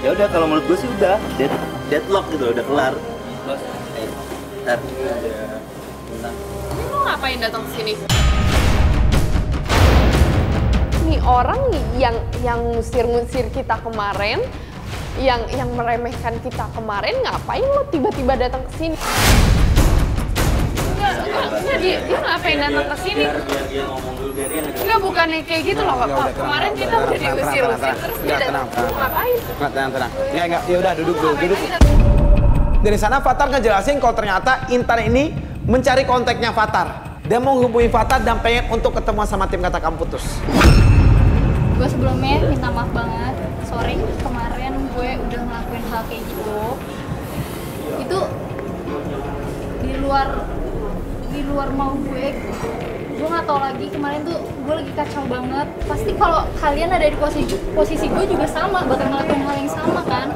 ya udah kalau menurut gue sih udah dead deadlock gitu loh, udah kelar bos eh ntar Ini lo ngapain datang ke sini? nih orang yang yang ngusir-ngusir kita kemarin, yang yang meremehkan kita kemarin, ngapain lo tiba-tiba datang ke sini? Enggak, enggak, enggak, dia, dia ngapain datang ke sini? biar biar dia ngomong dulu biar dia Enggak, bukannya kayak gitu loh, Pak. Kemarin kita udah diusir-usir, terus dia datang. Ngapain? Nggak, tenang, tenang. Ya, enggak, ya udah duduk dulu, duduk. Dari sana Fatar ngejelasin kalau ternyata Intan ini mencari kontaknya Fatar. Dia mau hubungi Fatar dan pengen untuk ketemu sama tim kata kamu putus. gue sebelumnya minta maaf banget sorry kemarin gue udah ngelakuin hal kayak gitu itu di luar di luar mau gue gue nggak tahu lagi. Kemarin tuh gue lagi kacau banget. Pasti kalau kalian ada di posisi posisi gue juga sama bakal ngelakuin hal yang sama kan?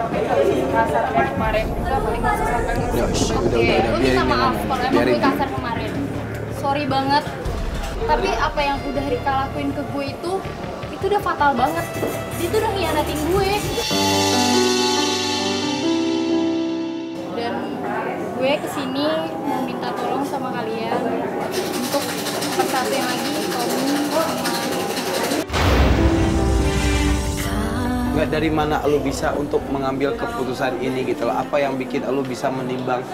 Kasar kayak kemarin, enggak paling kasar sampai Ya, oke gue minta maaf kalau emang gue kasar kemarin. Sorry banget. Tapi apa yang udah Rika lakuin ke gue itu itu udah fatal banget. Dia tuh udah ngianatin gue. Dan gue ke sini minta tolong sama kalian untuk persatuin lagi Tommy Nggak dari mana lu bisa untuk mengambil keputusan ini gitu loh. Apa yang bikin lu bisa menimbang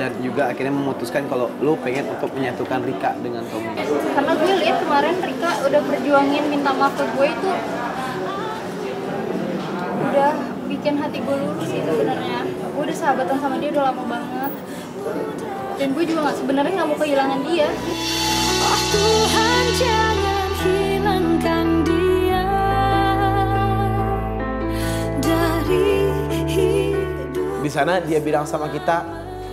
dan juga akhirnya memutuskan kalau lu pengen untuk menyatukan Rika dengan Tommy. karena gue lihat kemarin Rika udah perjuangin minta maaf ke gue itu udah bikin hati gue lurus sih sebenarnya gue udah sahabatan sama dia udah lama banget dan gue juga nggak sebenarnya nggak mau kehilangan dia Oh Tuhan jangan hilangkan dia dari hidup Di sana dia bilang sama kita,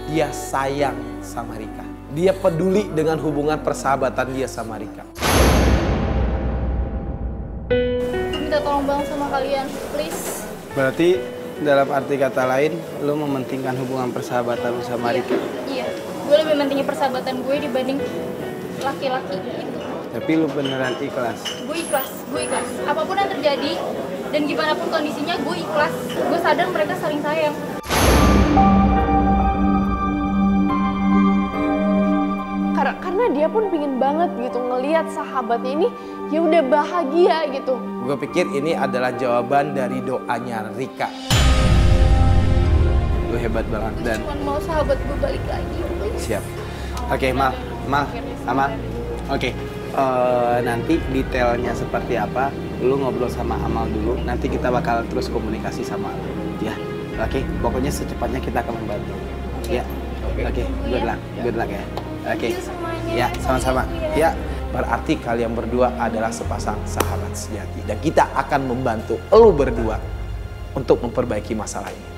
dia sayang sama Rika. Dia peduli dengan hubungan persahabatan dia sama Rika. minta tolong banget sama kalian please Berarti dalam arti kata lain, lu mementingkan hubungan persahabatan lu sama Rika. iya gue lebih mentingin persahabatan gue dibanding laki-laki itu Tapi lu beneran ikhlas. gue ikhlas gue ikhlas apa pun yang terjadi dan gimana pun kondisinya gue ikhlas gue sadar mereka saling sayang Karena karena dia pun pingin banget gitu ngelihat sahabatnya ini ya udah bahagia gitu. Gue pikir ini adalah jawaban dari doanya Rika. Lu hebat banget dan cuma mau sahabat gue balik lagi siap. Oke, Mal, Mal, Amal. Oke, eh, nanti detailnya seperti apa, lu ngobrol sama Amal dulu. Nanti kita bakal terus komunikasi sama lu, ya. Oke, pokoknya secepatnya kita akan membantu. Ya. Oke, good luck, good luck ya. Oke. Semuanya. Ya, sama-sama. Ya, berarti kalian berdua adalah sepasang sahabat sejati dan kita akan membantu lu berdua untuk memperbaiki masalah ini.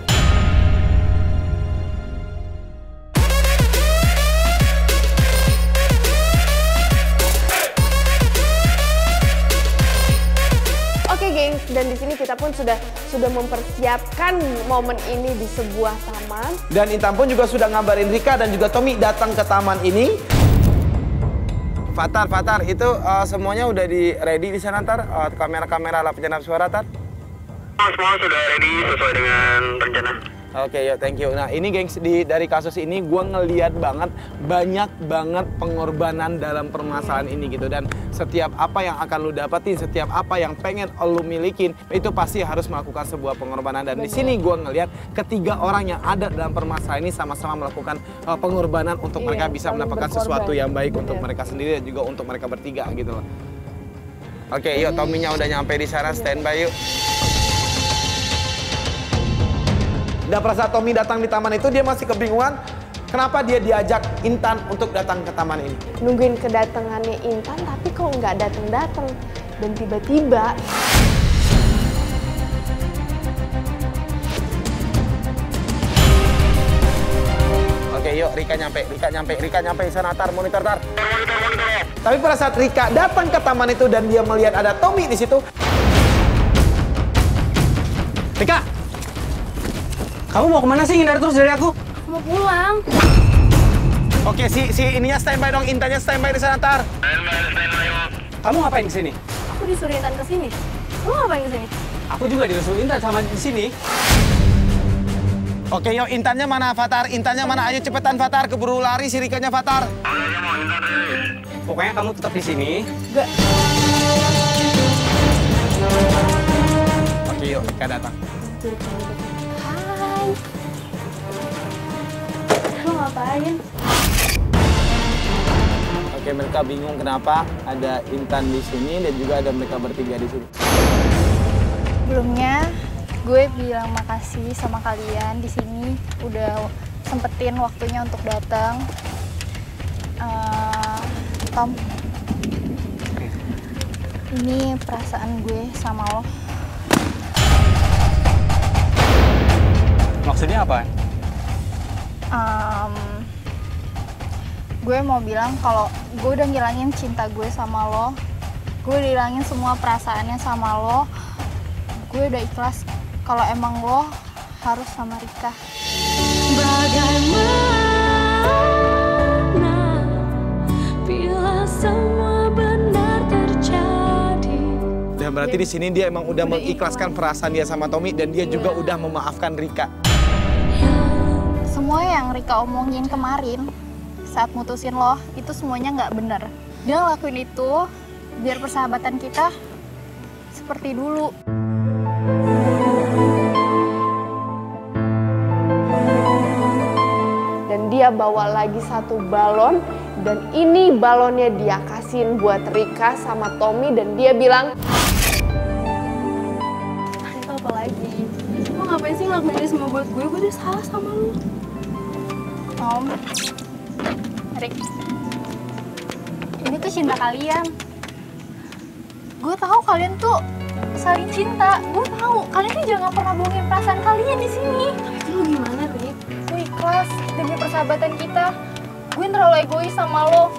Dan di sini kita pun sudah sudah mempersiapkan momen ini di sebuah taman. Dan Intan pun juga sudah ngabarin Rika dan juga Tommy datang ke taman ini. Fatar, Fatar, itu uh, semuanya udah di ready di sana tar uh, kamera-kamera alat penyenap suara tar. Semua sudah ready sesuai dengan rencana. Oke, yuk, thank you. Nah, ini gengs di dari kasus ini gua ngeliat banget banyak banget pengorbanan dalam permasalahan ini gitu dan setiap apa yang akan lu dapetin, setiap apa yang pengen lu milikin itu pasti harus melakukan sebuah pengorbanan dan di sini gua ngeliat ketiga orang yang ada dalam permasalahan ini sama-sama melakukan uh, pengorbanan untuk Iya, mereka bisa mendapatkan berkorban. sesuatu yang baik untuk Bener. mereka sendiri dan juga untuk mereka bertiga gitu loh. Oke, yuk Tominya udah nyampe di sana, standby yuk. Dan pada saat Tommy datang di taman itu dia masih kebingungan kenapa dia diajak Intan untuk datang ke taman ini. Nungguin kedatangannya Intan, tapi kok nggak datang-datang. Dan tiba-tiba Oke, yuk Rika nyampe, Rika nyampe, Rika nyampe di sana tar monitor tar. Tapi pada saat Rika datang ke taman itu dan dia melihat ada Tommy di situ. Rika, Kamu mau ke mana sih ngindar terus dari aku? mau pulang oke si si ininya standby dong, Intannya standby di sana tar. Kamu ngapain ke sini? aku disuruh Intan ke sini lu ngapain ke sini Aku juga disusul Intan sama di sini. Oke, yuk Intannya mana Fatar? Intannya mana? Ayo cepetan Fatar, keburu lari si Rikanya Fatar. Pokoknya kamu tetap di sini. Oke, yuk Rika datang. Ngapain? Oke, mereka bingung kenapa ada Intan di sini dan juga ada mereka bertiga di sini. Sebelumnya gue bilang makasih sama kalian di sini udah sempetin waktunya untuk datang. Eh, Tom, ini perasaan gue sama lo. Maksudnya apa? Em, gue mau bilang kalau gue udah ngilangin cinta gue sama lo. Gue udah hilangin semua perasaannya sama lo. Gue udah ikhlas kalau emang lo harus sama Rika. Bagaimana bila semua benar terjadi Dan berarti di sini dia emang udah mengikhlaskan perasaan dia sama Tommy dan dia juga udah memaafkan Rika. Semua yang Rika omongin kemarin saat mutusin lo itu semuanya nggak bener. Dia ngelakuin itu biar persahabatan kita seperti dulu. Dan dia bawa lagi satu balon dan ini balonnya dia kasihin buat Rika sama Tommy dan dia bilang Itu apa lagi? Lo ngapain sih ngelakuin ini semua buat gue? Gue udah salah sama lo. Om, Rik, ini tuh cinta kalian. Gue tahu kalian tuh saling cinta. Gue tahu kalian tuh jangan pernah bohongin perasaan kalian di sini. Itu lo gimana, Rik? Gue ikhlas demi persahabatan kita. Gue terlalu egois sama lo.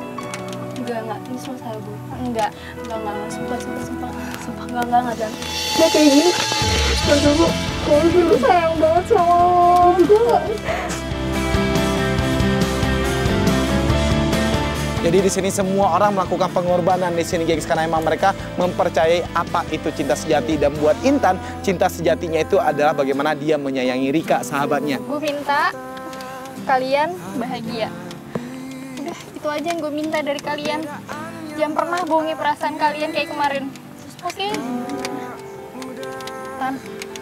Enggak, enggak. Ini semua salah gue. Enggak, Enggak, enggak, enggak. Sumpah, sumpah, sumpah. Sumpah, enggak, enggak, enggak. Dan udah kayak gini. Dulu. Gue dulu sayang banget sama lo. Gue Jadi di sini semua orang melakukan pengorbanan di sini gengs karena emang mereka mempercayai apa itu cinta sejati dan buat Intan cinta sejatinya itu adalah bagaimana dia menyayangi Rika sahabatnya. gue minta kalian bahagia. Udah, itu aja yang gue minta dari kalian. Jangan pernah bohongi perasaan kalian kayak kemarin. Oke? Tan,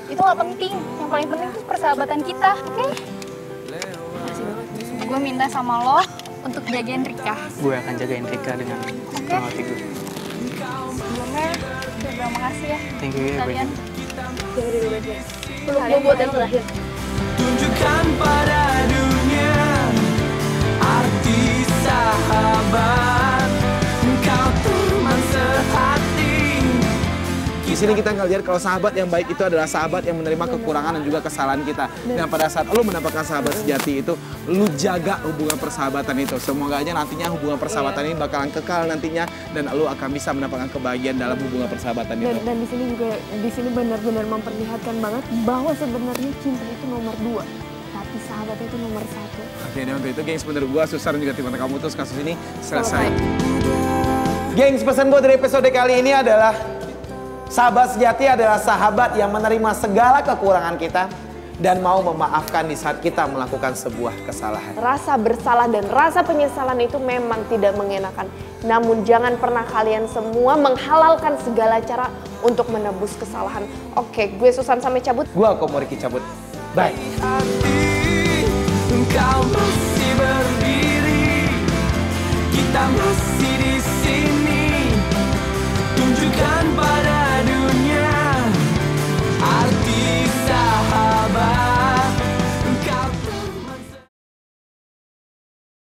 itu gak penting. Yang paling penting itu persahabatan kita, oke? Gue minta sama lo untuk jagain Rika. Gue akan jagain Rika dengan sepenuh hati gue. Sebelumnya, gue bilang makasih ya Thank you ya, kalian. Peluk gue buat yang terakhir. Tunjukkan pada dunia arti sahabat Di sini kita ngelihat kalau sahabat yang baik itu adalah sahabat yang menerima kekurangan dan juga kesalahan kita. Dan pada saat lu mendapatkan sahabat sejati itu, lu jaga hubungan persahabatan itu. Semoga aja nantinya hubungan persahabatan ini bakalan kekal nantinya dan lu akan bisa mendapatkan kebahagiaan dalam hubungan persahabatan dan, itu. dan di sini juga di sini benar-benar memperlihatkan banget bahwa sebenarnya cinta itu nomor dua tapi sahabat itu nomor satu Oke, dan untuk itu gengs menurut gua Susar dan juga tim kamu terus kasus ini selesai. Gengs pesan gua dari episode kali ini adalah sahabat sejati adalah sahabat yang menerima segala kekurangan kita dan mau memaafkan di saat kita melakukan sebuah kesalahan. rasa bersalah dan rasa penyesalan itu memang tidak mengenakan namun jangan pernah kalian semua menghalalkan segala cara untuk menebus kesalahan oke gue Susan sampai cabut Gua Komoriki cabut. Bye.